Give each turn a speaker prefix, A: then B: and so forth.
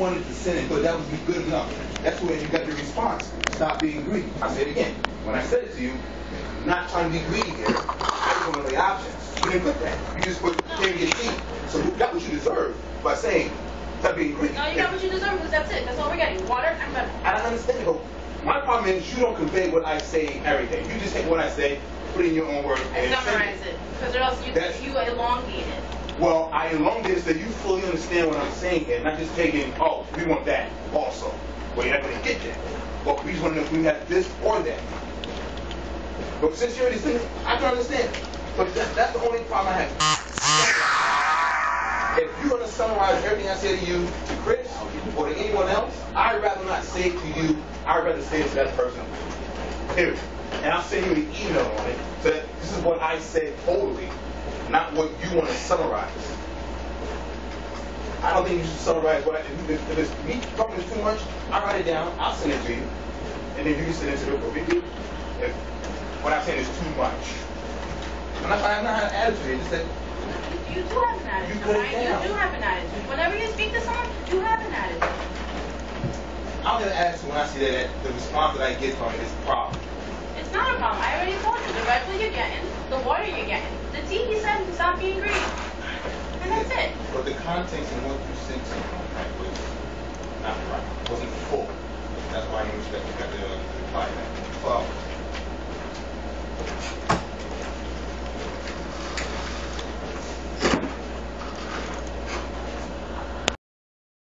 A: wanted to send it, but that was be good enough. That's where you got your response. Stop being greedy. I say it again. When I said it to you, I'm not trying to be greedy here. I just want to lay options. You didn't put that. You just put pay your seat. So you got what you deserve by saying stop being greedy.
B: No, you got what you deserve because that's it. That's all we're getting. Water and better.
A: I don't understand. though. My problem is you don't convey what I say every day. You just take what I say, put it in your own words, and
B: And summarize it. Because or else you, you it.
A: Elongate it so you fully understand what I'm saying here, not just taking, oh, we want that also. Well, you're not going to get that. But we just want to know if we have this or that. But since you already said it, I can understand. But that, that's the only problem I have. If you're going to summarize everything I say to you, to Chris, or to anyone else, I'd rather not say it to you. I'd rather say it to that person. Period. And I'll send you an email on it. So that this is what I said totally, not what you want to summarize. I don't think you should summarize what I, if, if it's me talking too much, I'll write it down, I'll send it to you. And then you can send it to the group. If, what I'm saying is too much. I'm not, I'm not an attitude, it's just that
B: You do have an attitude,
A: You put it
B: right?
A: down.
B: You do have an attitude. Whenever you speak to someone, you have an attitude.
A: I'm gonna ask when I see that, that the response that I get from it is a problem.
B: It's not a problem. I already told you. The Red Bull you're getting, the water you're getting. The tea he said to stop being greedy. And that's it.
A: But the context you sent to me right, was not right. Wasn't full. That's why I didn't expect you got to reply back. Well,